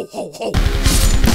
ho, ho, ho.